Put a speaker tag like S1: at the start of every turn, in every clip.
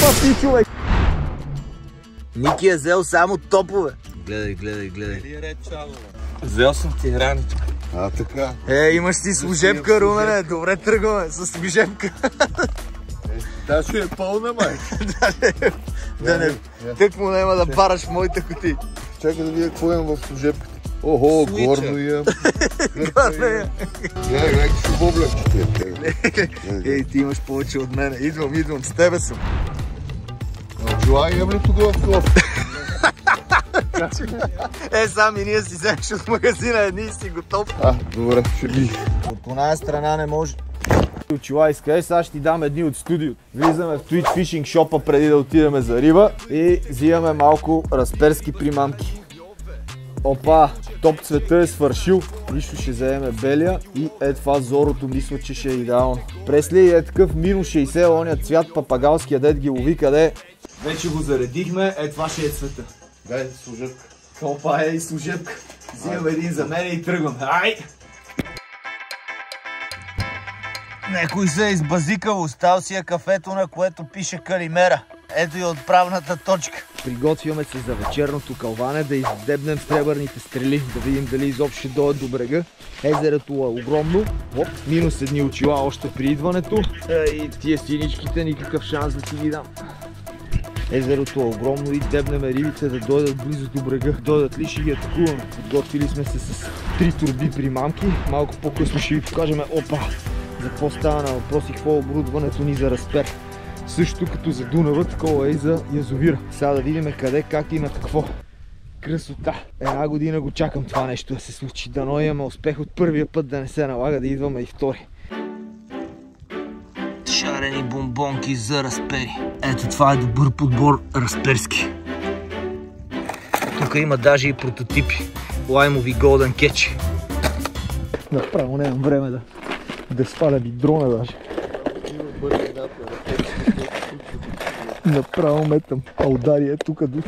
S1: па ти, човек!
S2: Ники е взел само топове. Гледай, гледай, гледай.
S3: Взел съм ти раничка.
S1: А, така.
S2: Е, имаш си служебка, Румене. Добре тръгваме с служебка.
S1: Та ще е пълна, май.
S2: да не, тък му няма да бараш моите коти.
S1: Чакай да видя какво имам в служебката. Охо, горно имам.
S2: Горно имам.
S1: Гледай, гледай, какви са боблячите.
S2: Ей, ти имаш повече от мене. Идвам, идвам, с тебе съм.
S1: Желай, имам ли тук в клоп?
S2: Е, сам и ние си вземеш от магазина едни и си готов.
S1: А, добре, ще би.
S2: От оная страна не може.
S4: Очила иска, сега ще ти дам едни от студиото. Влизаме в Twitch Fishing Shop преди да отидеме за риба и взимаме малко разперски примамки. Опа, топ цвета е свършил, нищо ще вземем белия и е това зорото мисля, че ще е идеално. Пресли е такъв минус 60, оня цвят папагалския дед ги лови къде. Вече го заредихме, е това ще е цвета.
S1: Дай служебка.
S4: Опа е и служебка. Взимам един за мене и тръгвам. Ай!
S2: Некой се е избазикал, остал си е кафето, на което пише Калимера. Ето и отправната точка.
S4: Приготвяме се за вечерното кълване, да издебнем сребърните стрели, да видим дали изобщо ще дойдат до брега. Езерото е огромно, Оп, минус едни очила още при идването Е, и тия синичките никакъв шанс да ти ги дам. Езерото е огромно и дебнеме рибите да дойдат близо до брега. Дойдат ли ще ги атакуваме. Подготвили сме се с три турби примамки. Малко по-късно ще ви покажем опа, за какво става на въпрос и какво е оборудването ни за разпер. Също като за Дунава, такова е и за язовира. Сега да видим къде, как и на какво. Красота! Една година го чакам това нещо да се случи. Дано имаме успех от първия път да не се налага да идваме и втори.
S2: Шарени бомбонки за разпери. Ето това е добър подбор разперски. Тук има даже и прототипи. Лаймови Golden Catch.
S4: Направо нямам време да, да сваля ми дрона даже. Направо метам аудария тук до,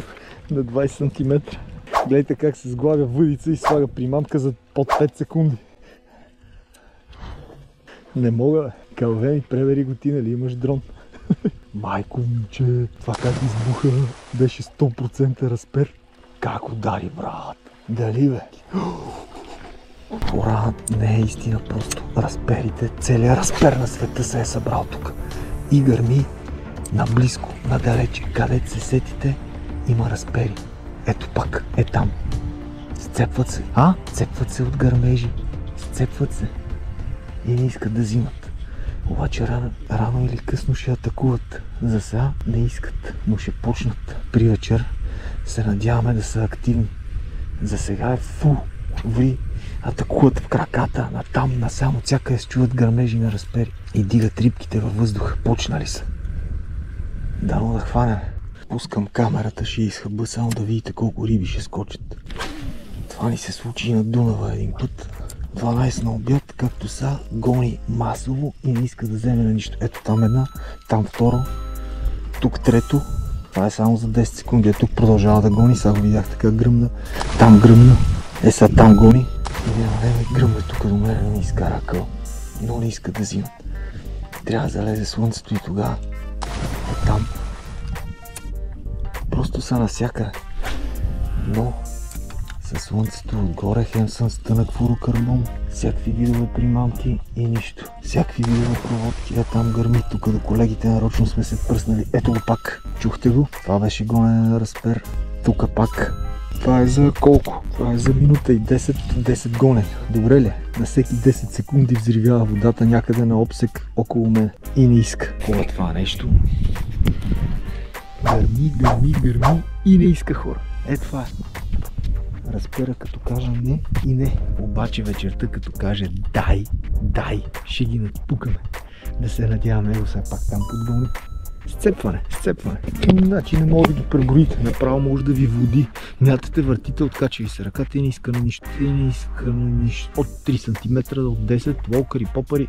S4: на 20 см. Гледайте как се сглавя въдица и слага примамка за под 5 секунди. Не мога. Калвени, превери го ти, нали имаш дрон. Майко, момче, това как избуха, беше 100% разпер. Как удари, брат? Дали, бе? Уранът не е истина, просто разперите, целият разпер на света се е събрал тук. И гърми наблизко, надалече, където се сетите, има разпери. Ето пак, е там. Сцепват се, а? Сцепват се от гърмежи. Сцепват се. И не искат да взимат. Обаче рано, рано или късно ще атакуват. За сега не искат, но ще почнат. При вечер се надяваме да са активни. За сега е фу. Ври атакуват в краката, натам, насам, от всякъде се чуват гърмежи на разпери. И дигат рибките във въздуха. Почнали са. Дано да хванем. Пускам камерата, ще изхъба само да видите колко риби ще скочат. Това ни се случи и на Дунава един път. 12 на обяд, както са, гони масово и не иска да вземе на нищо. Ето там една, там второ, тук трето. Това е само за 10 секунди. Е, тук продължава да гони. Сега го видях така гръмна. Там гръмна. Е, сега там гони. И няма време гръмна тук до мен не изкара къл. Но не иска да взимат. Трябва да залезе слънцето и тогава е там. Просто са навсякъде. Но със слънцето отгоре хем съм с тънък флурокарбон. Всякакви видове примамки и нищо. Всякакви видове проводки. Е там гърми. Тук до колегите нарочно сме се пръснали. Ето го пак. Чухте го? Това беше гонене на разпер. Тук пак. Това е за колко? Това е за минута и 10, 10 гоне. Добре ли? На всеки 10 секунди взривява водата някъде на обсек около мен. И не иска. Какво е това нещо? Гърми, гърми, гърми и не иска хора. Е това е. Разпера като кажа не и не. Обаче вечерта като каже дай, дай, ще ги надпукаме. Да се надяваме, его все пак там под вълни. Сцепване, сцепване. Значи не може да ги преброите. Направо може да ви води. Мятате, въртите, откача ви се ръката и не иска на нищо. Не иска на нищо. От 3 см до 10, локари, попари.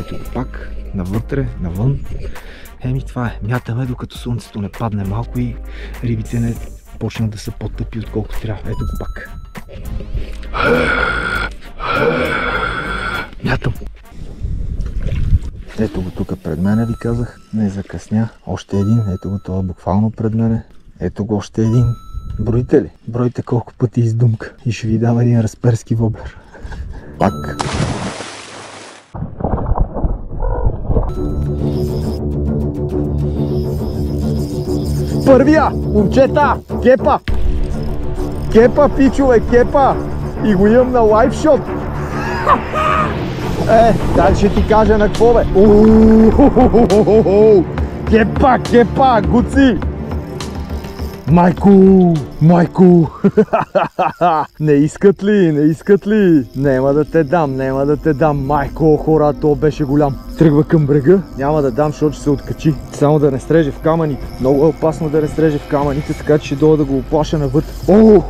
S4: Ето пак, навътре, навън. Еми това е. Мятаме докато слънцето не падне малко и рибите не почнат да са по-тъпи отколкото трябва. Ето го пак. Мятам. Ето го тук пред мене ви казах. Не закъсня. Още един. Ето го това буквално пред мене. Ето го още един. Бройте ли? Бройте колко пъти издумка. И ще ви дам един разперски воблер. Пак. Първия! Момчета! Кепа! Кепа, пичове, кепа! И го имам на лайфшот! Е, дай ще ти кажа на какво бе. Кепа, кепа, гуци! Майко, майко! не искат ли, не искат ли? Нема да те дам, нема да те дам. Майко, хора, то беше голям. Тръгва към брега. Няма да дам, защото ще се откачи. Само да не стреже в камъните. Много е опасно да не стреже в камъните, така че ще дойда да го оплаша навътре. О,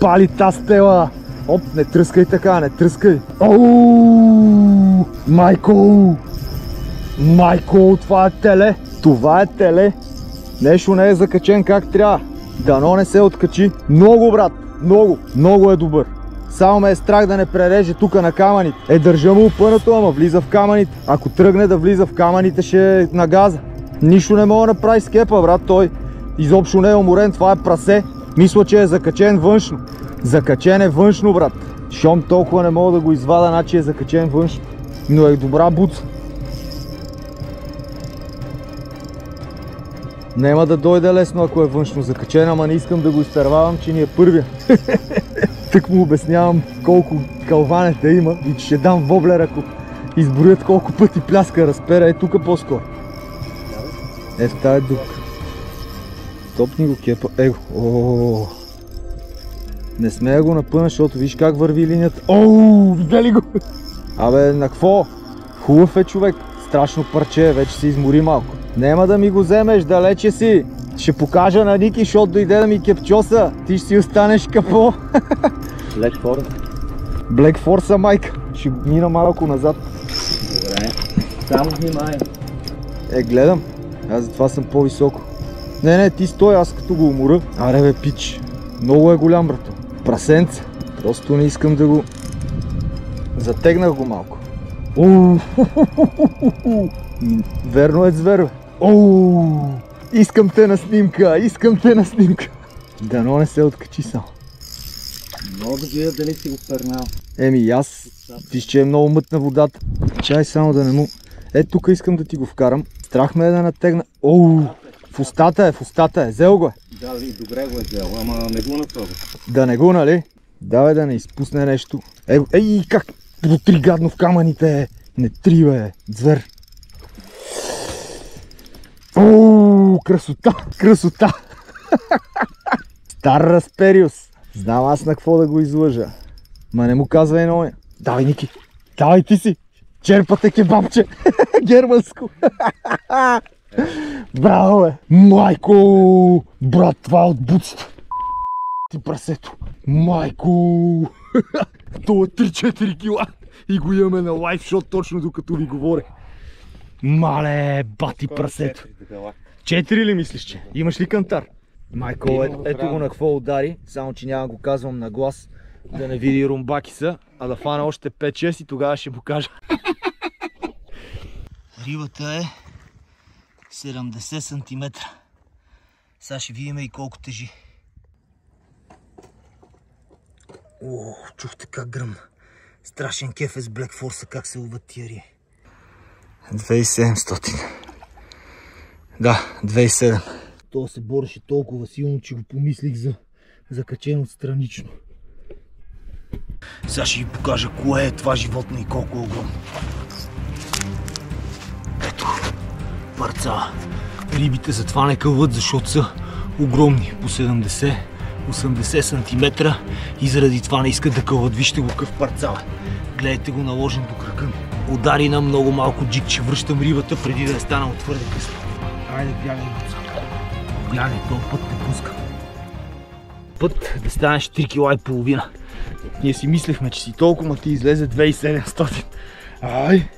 S4: пали таз тела! Оп, не тръскай така, не тръскай. Оу, майко! Майко, това е теле! Това е теле! Нещо не е закачен как трябва. Дано не се откачи. Много, брат, много, много е добър. Само ме е страх да не пререже тук на камъните. Е, държа му опънато, ама влиза в камъните. Ако тръгне да влиза в камъните, ще е на газа. Нищо не мога да направи скепа, брат. Той изобщо не е уморен. Това е прасе. Мисля, че е закачен външно. Закачен е външно, брат. Щом толкова не мога да го извада, значи е закачен външно. Но е добра буца. Нема да дойде лесно, ако е външно закачен, ама не искам да го изтървавам, че ни е първия. Тък му обяснявам колко калванета има и че ще дам воблер, ако изброят колко пъти пляска разпера. Е тук по-скоро. Е в тая дупка. Топни го кепа. Его. О, Не смея го напъна, защото виж как върви линията. Оу, видя го? Абе, на какво? Хубав е човек. Страшно парче, вече се измори малко. Нема да ми го вземеш, далече си. Ще покажа на Ники, защото дойде да ми кепчоса. Ти ще си останеш капо.
S3: Black Force.
S4: Black Force, майка. Ще мина малко назад.
S3: Добре. Само внимай.
S4: Е, гледам. Аз затова съм по-високо. Не, не, ти стой, аз като го умора. Аре бе, пич. Много е голям, брато. Прасенце. Просто не искам да го... Затегнах го малко. Верно е звер, бе. Оу, Искам те на снимка, искам те на снимка. Дано не се откачи само.
S3: Много да видя дали си го пернал.
S4: Еми и аз, виж, че е много мътна водата. Чай само да не му... Е, тук искам да ти го вкарам. Страх ме е да натегна. Оу, в устата е, в устата е. Взел го е.
S3: Да, ли, добре го е взел, ама не го напъва.
S4: Да не го, нали? Давай да не изпусне нещо. Ей, ей, как протри гадно в камъните. Не три, бе, звер. Оу, красота, красота. Стар Распериус. Знам аз на какво да го излъжа. Ма не му казвай на оня. Давай, Ники. Давай ти си. Черпате кебабче. Германско. Браво, бе. Майко. Брат, това е от буцата. Ти прасето. Майко. Това е 3-4 кила. И го имаме на лайфшот точно докато ви говоря. Мале, бати прасето. Четири ли мислиш, че? Имаш ли кантар? Майко, е, ето го на какво удари, само че няма го казвам на глас, да не види румбакиса, а да фана още 5-6 и тогава ще му кажа.
S2: Рибата е 70 см. Сега ще видим и колко тежи. О, чухте как гръмна. Страшен кеф е с Black Force, как се ловят тия ри.
S4: 2700. Да, 2700.
S2: То се бореше толкова силно, че го помислих за закачено странично. Сега ще ви покажа кое е това животно и колко е огромно. Ето, парца. Рибите затова не кълват, защото са огромни. По 70 80 см и заради това не искат да кълват. Вижте го какъв парцал. Гледайте го наложен до крака ми. Удари на много малко джикче. Връщам рибата преди да е станало твърде късно. Айде, бягай, Буца. Гледай, този път те пуска. Път да станеш 3 кила и половина. Ние си мислехме, че си толкова, ма ти излезе 2700. Ай!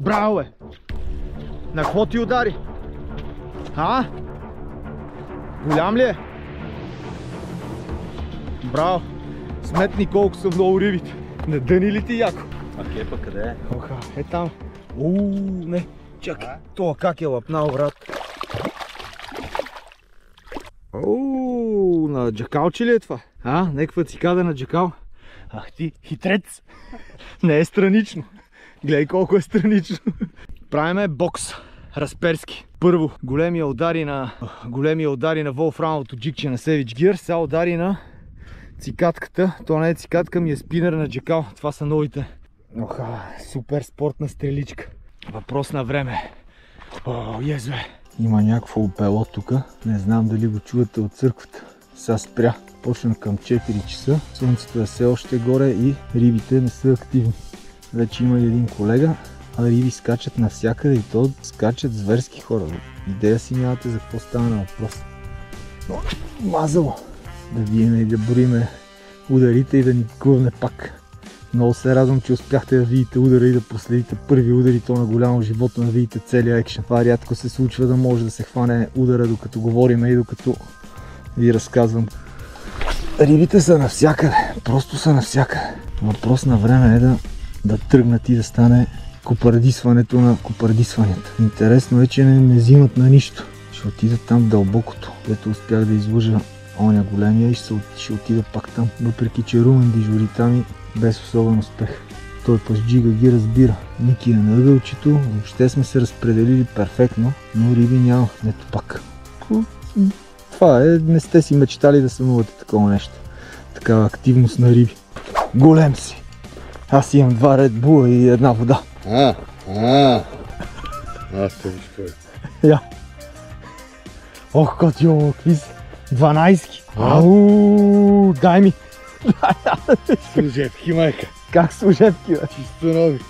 S2: Браво, бе! На какво ти удари? А? Голям ли е? Браво! Сметни колко са много рибите.
S4: Надъни ли ти яко?
S3: А кепа къде е?
S4: Оха, е там. Уу, не. Чакай. Това как е лапнал, брат? Оу, на джакалче ли е това? А, неква цикада на джакал. Ах ти, хитрец. Не е странично. Гледай колко е странично. Правиме бокс. Разперски. Първо, големия удари на големия удари на Волфрамовото джикче на Севич Гир. Сега удари на цикатката. То не е цикатка, ми е спинър на джакал. Това са новите. Оха, супер спортна стреличка. Въпрос на време. О, езве. Има някакво опело тук. Не знам дали го чувате от църквата. Сега спря. Почна към 4 часа. Слънцето е все още горе и рибите не са активни. Вече има един колега, а риби скачат навсякъде и то скачат зверски хора. Идея си нямате за какво става на въпрос. Но, мазало! Да видим и да броиме ударите и да ни клъвне пак. Много се радвам, че успяхте да видите удара и да последите първи удар и то на голямо животно, да видите целия екшен. Това рядко се случва да може да се хване удара докато говориме и докато ви разказвам. Рибите са навсякъде, просто са навсякъде. Въпрос на време е да, да тръгнат и да стане купардисването на купардисванията. Интересно е, че не, не взимат на нищо. Ще отида там дълбокото, където успях да излъжа оня големия и ще, ще отида пак там. Въпреки, че Румен дежури там и без особен успех. Той пъс джига ги разбира. Ники е на ъгълчето, въобще сме се разпределили перфектно, но риби няма. Ето пак. Това е, не сте си мечтали да сънувате такова нещо. Такава активност на риби. Голем си! Аз имам два Red Bull и една вода.
S1: А, а. Аз те виж кой.
S4: Я. Ох, котио, какви са? 12. Ау, дай ми.
S1: Служебки, майка.
S4: Как служебки, бе?
S1: Чисто нови.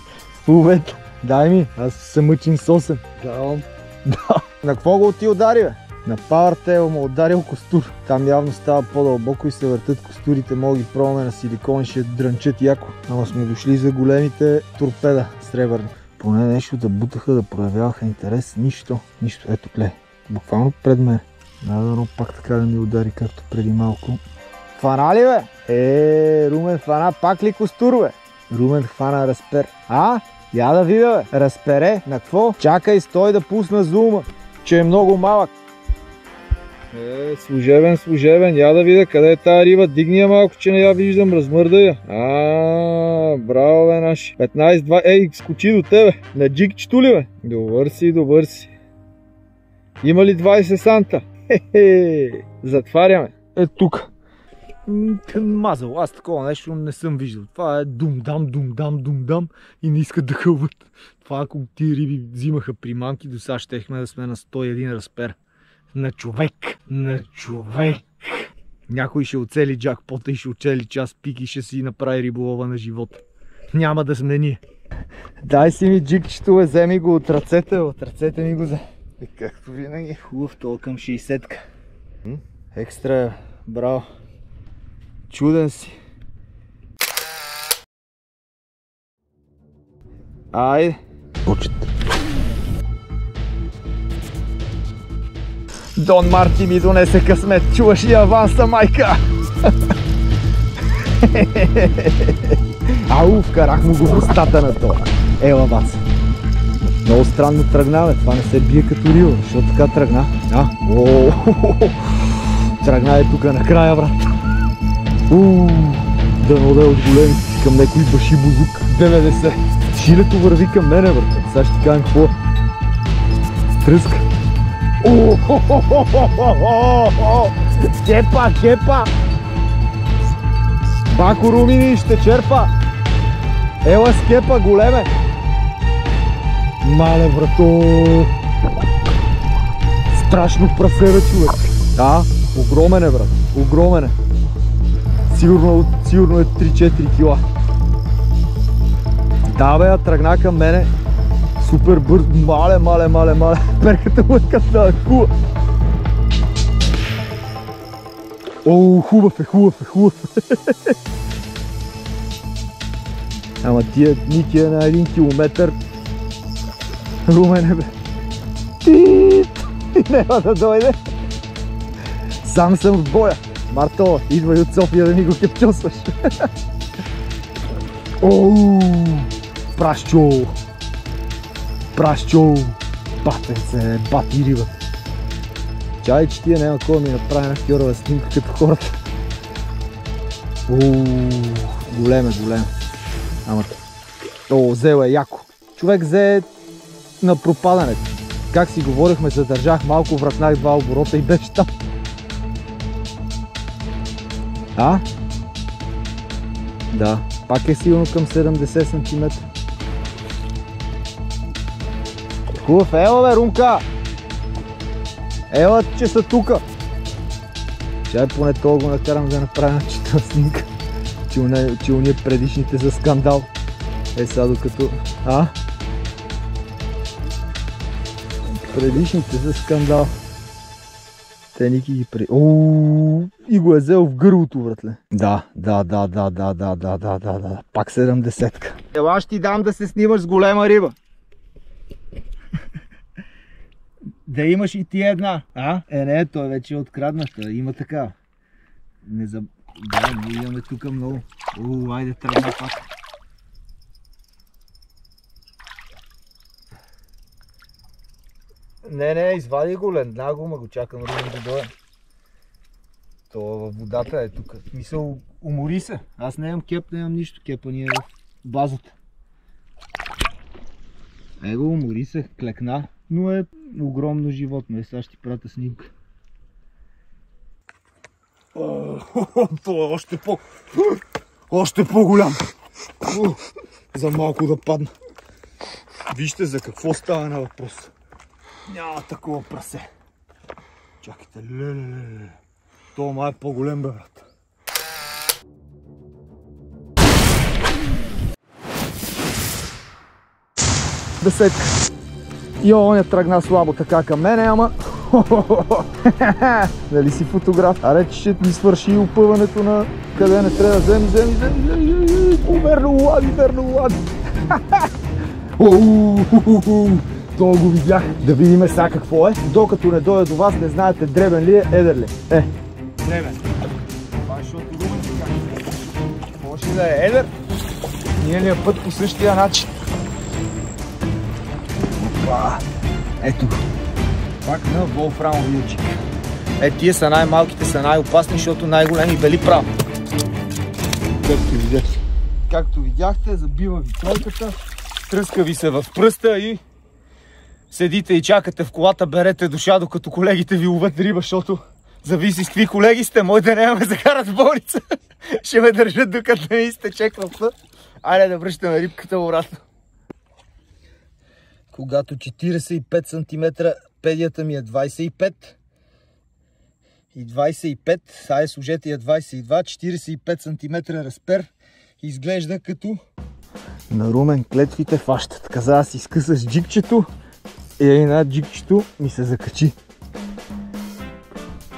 S4: Увет. Дай ми, аз се мъчим с 8.
S1: Давам.
S4: Да. На какво го ти удари, бе? На Powertail му ударил костур. Там явно става по-дълбоко и се въртат костурите. Мога ги пробваме на силикон и ще дрънчат яко. Ама сме дошли за големите торпеда сребърни. Поне нещо да бутаха, да проявяваха интерес. Нищо. Нищо. Ето, гледай. Буквално пред мен. Надано пак така да ми удари, както преди малко. Фана ли, бе? Е, Румен фана пак ли костур, бе? Румен хвана разпер. А? Я да видя, бе. Разпере? На какво? Чакай, стой да пусна зума, че е много малък. Е, служебен, служебен. Я да видя къде е тази риба. Дигни я малко, че не я виждам. Размърда я. А, браво, бе, наши. 15-2. Ей, скочи до тебе. На джикчето ли, бе? Добър си, добър си. Има ли 20 санта? Хе-хе. Затваряме. Е, тук. Мазал. Аз такова нещо не съм виждал. Това е дум-дам, дум-дам, дум-дам и не искат да хълват. Това ако тия риби взимаха приманки, до сега щехме да сме на 101 разпер. На човек. На човек. Някой ще оцели джакпота и ще оцели час пик и ще си направи риболова на живота. Няма да сме ние. Дай си ми джикчето, бе, вземи го от ръцете, от ръцете ми го взе.
S1: И както винаги.
S4: Хубав тол към 60-ка. Екстра, браво. Чуден си. Айде. Учат. Дон Марти ми донесе късмет. Чуваш ли аванса, майка? Ау, вкарах му го в устата на това. Ела, бац. Много странно тръгна, бе. Това не се бие като рио. Защо така тръгна? А? О, тръгна е тук накрая, брат. Уу, да не от големи към някой баши бузук. 90. Шилето върви към мене, брат. Сега ще ти кажем какво. е. Тръска. Кепа, кепа. Бако Румини ще черпа. Ела с кепа, големе. Мале, брато! Страшно прасе, човек. Да, огромен е, брат. Огромен е. Сигурно, сигурно е 3-4 кила. Да, бе, тръгна към мене. Супер бърз. Мале, мале, мале, мале. Перката му е като кула. О, хубав е, хубав е, хубав е. Ама тия Ники е на един километър Румене бе. Тит! Няма да дойде. Сам съм в боя. Марто, идвай от София да ми го кепчосваш. Оу, прашчо. Прашчо. Батен се, бати рибата. Чай, че тия няма кой ми направи една фьорова снимка като хората. Оу, голем е, голем. Ама, о, взел е яко. Човек взе на пропадането. Как си говорихме, задържах малко, вратнах два оборота и беше там. А? Да, пак е силно към 70 см. Хубав, ела бе, Румка! Ела, че са тука! Чай поне това го накарам да направя на чита снимка. Че уния предишните за скандал. Е сега докато... А? Предишните за скандал. Те Ники ги при... Ооо, и го е взел в гърлото, братле. Да, да, да, да, да, да, да, да, да, да. Пак 70-ка. Ела ще ти дам да се снимаш с голема риба. да имаш и ти една. А? Е, не, той вече е открадната. Има така. Не за... Да, ние имаме тук много. Уу, айде тръгна пак. Не, не, извади го, лендна го, го чакам Румен да дойде. То във водата е тук. Мисъл, умори се. Аз нямам кеп, нямам нищо. Кепа ни е в базата. Его, умори се, клекна. Но е огромно животно. Е, сега ще ти пратя снимка. Това е още по... Още по-голям. За малко да падна. Вижте за какво става на въпрос. Няма такова прасе. Чакайте, леле. Това май е по-голем бе, брат. Десетка. И он е тръгна слабо така към мене, ама... Дали си фотограф? Аре, че ми свърши опъването на къде не трябва вземи, вземи, вземи, вземи. Верно улади, верно улади. То го видях. Да видим сега какво е. Докато не дойде до вас, не знаете дребен ли е, едър ли. Е. Дребен. Това е защото Румен ти каже. Може да е едър. Миналия път по същия начин. Опа. Ето го. Пак на волфрамовия джик. Е, тия са най-малките, са най-опасни, защото най-големи бели прав. Както видяхте. Както видяхте, забива ви тройката, тръска ви се в пръста и седите и чакате в колата, берете душа, докато колегите ви ловят риба, защото зависи с какви колеги сте. Мой да няма ме закарат в болница. Ще ме държат докато не изтече кръвта. Айде да връщаме рибката обратно. Когато 45 см педията ми е 25 и 25, ай служете я 22, 45 см разпер, изглежда като на Румен клетвите фащат. Каза аз изкъсаш джикчето и е над джикчето ми се закачи.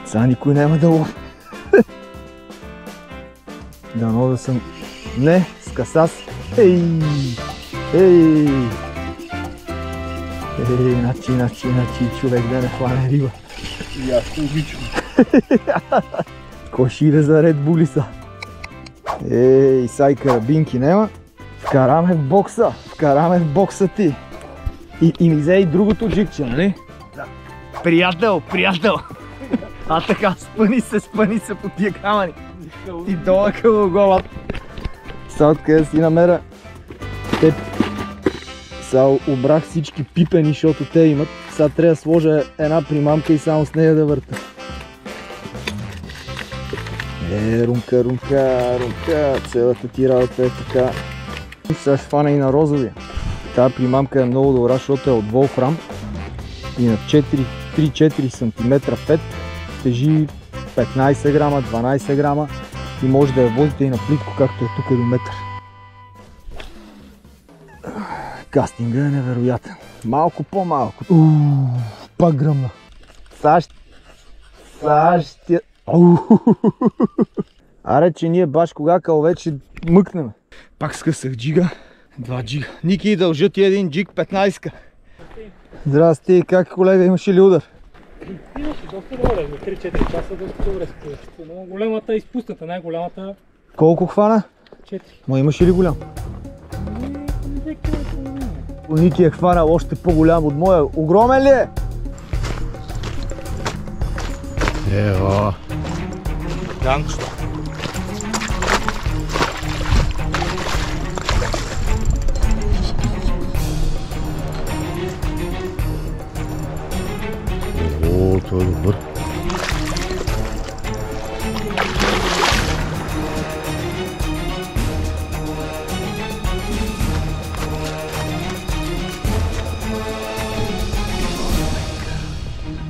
S4: Сега никой няма да лови. Дано да съм... Не, скъса си. Ей! Ей! Ей, начи, начи, начи, човек да не хване риба.
S1: И аз те обичам.
S4: Кой ще иде за Red Bull са? Ей, сай карабинки нема. Вкараме в бокса. Вкараме в бокса ти. И, и ми взе и другото джикче, нали? Да. Приятел, приятел. А така, спъни се, спъни се по тия камъни. И долу къл голът. Сега откъде си намеря. Те... Сега обрах всички пипени, защото те имат. Сега трябва да сложа една примамка и само с нея да върта. Е, румка, румка, румка, цялата ти работа е така. Сега ще фана и на розовия. Тази примамка е много добра, защото е от Волфрам и на 3-4 см пет тежи 15 грама, 12 грама и може да я водите и на плитко, както е тук до метър. Кастинга е невероятен. Малко по-малко. Пак гръмна. САЩ. САЩ. Аре, че ние баш кога кал вече мъкнем. Пак скъсах джига. Два джига. Ники, дължа ти един джиг 15-ка. Здрасти, как колега, имаш ли удар?
S5: Имаше доста добре, за 3-4 часа доста добре се Но голямата е изпусната, най-голямата
S4: Колко хвана?
S5: 4.
S4: Ма имаш ли голям? Ники е хванал още по-голям от моя. Огромен ли е?
S1: Ева.
S4: Янкщо.
S1: О, той е добър.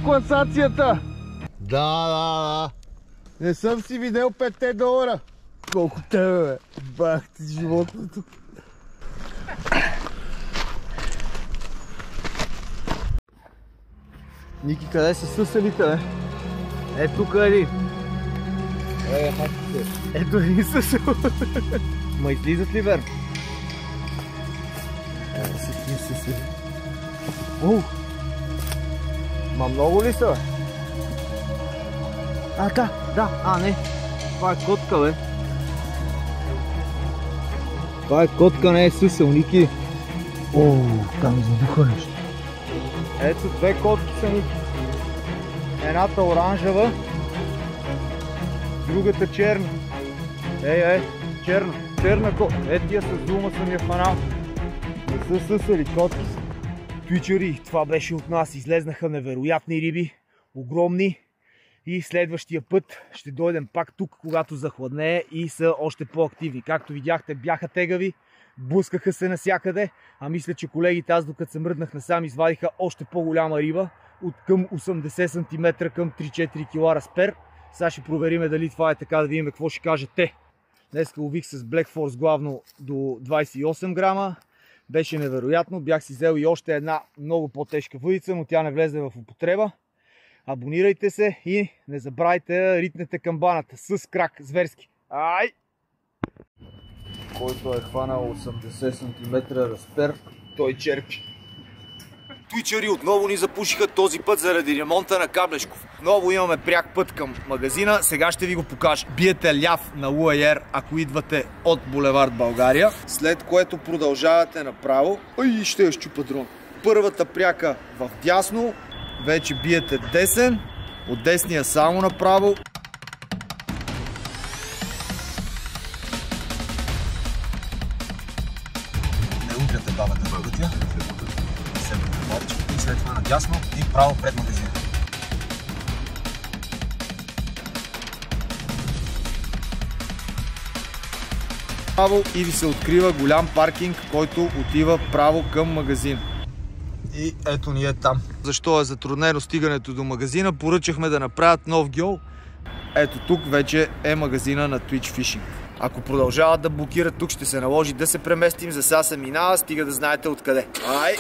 S4: Класацията!
S1: Да, да, да.
S4: Не съм си видел 5 долара. Колко тебе, бе? Бах ти животното. Ники, къде са съселите, бе? Е, тук е ли? Е, Ето един съсел. Ма излизат ли, верно? Е, си ти съсели. О! Ма много ли са, бе? А, да, да, а, не. Това е котка, бе. Това е котка, не е съсел, Ники. О, там задуха нещо. Ето две котки са, Ники. Едната оранжева, другата черна. Ей, ей, черна, черна котка. Е, тия с дума съм я хванал. Не са съсели, котки са. Твичери, това беше от нас. Излезнаха невероятни риби, огромни. И следващия път ще дойдем пак тук, когато захладнее и са още по-активни. Както видяхте, бяха тегави, блъскаха се насякъде, а мисля, че колегите, аз докато се мръднах насам, извадиха още по-голяма риба от към 80 см към 3-4 кг разпер. Сега ще провериме дали това е така, да видим какво ще кажат те. Днес лових с Black Force главно до 28 грама. Беше невероятно. Бях си взел и още една много по-тежка въдица, но тя не влезе в употреба. Абонирайте се и не забравяйте да ритнете камбаната с крак зверски. Ай! Който е хванал 80 см разпер, той черпи. Твичери отново ни запушиха този път заради ремонта на Каблешков. Отново имаме пряк път към магазина. Сега ще ви го покажа. Биете ляв на УАР, ако идвате от булевард България. След което продължавате направо. Ай, ще я щупа дрон. Първата пряка в дясно, вече биете десен, от десния само направо. Надясно и право пред магазина. Право и ви се открива голям паркинг, който отива право към магазина. И ето ни е там. Защо е затруднено стигането до магазина? Поръчахме да направят нов гьол. Ето тук вече е магазина на Twitch Fishing. Ако продължават да блокират тук, ще се наложи да се преместим. За сега се минава, стига да знаете откъде. Ай!